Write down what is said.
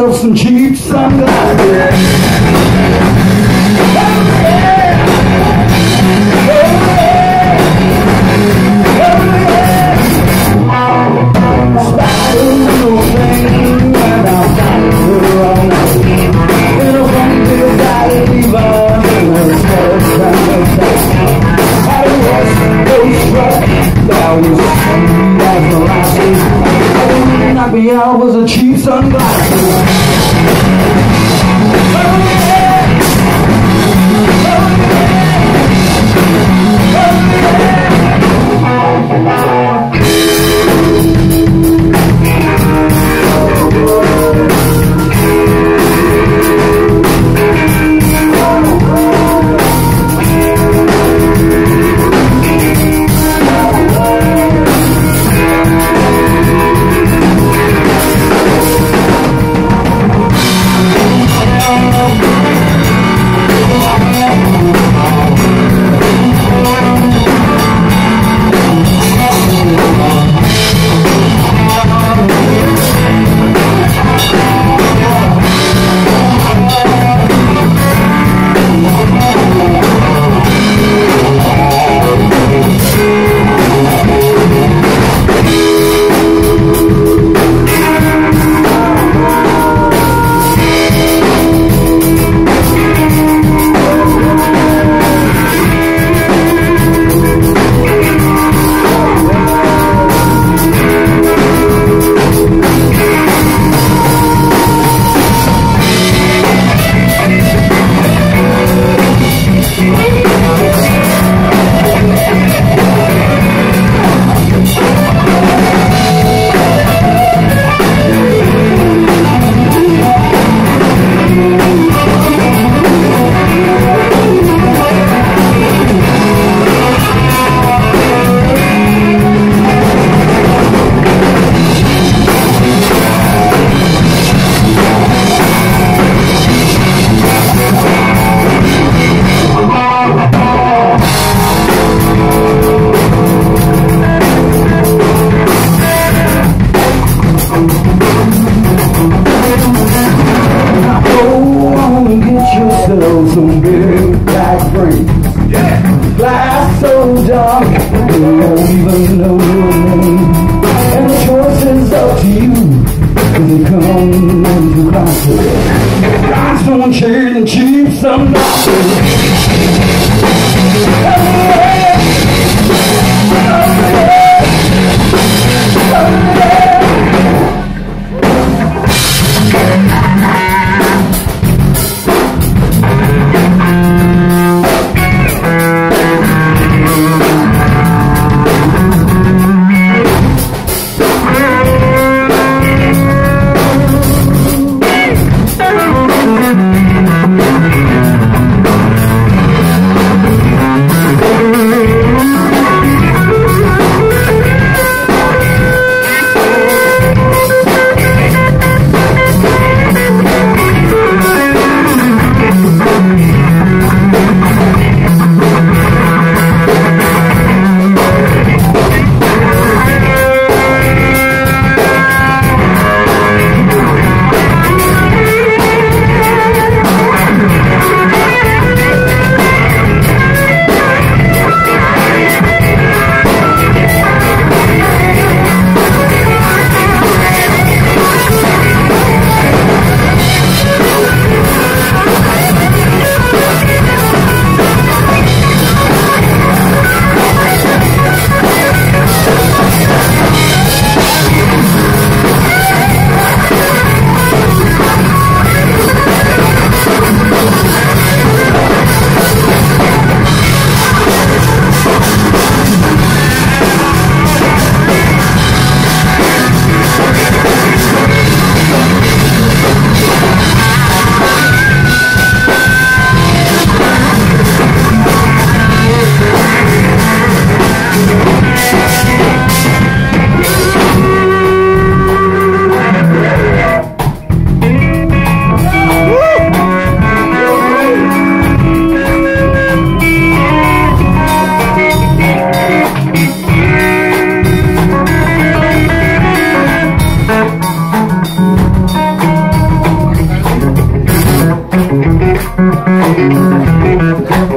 yourself some cheap sunglasses. me I was a cheap sunglasses dark, you won't even know your name. And the choice is up to you, cause come in two glasses. Rhinestone chairs Thank you.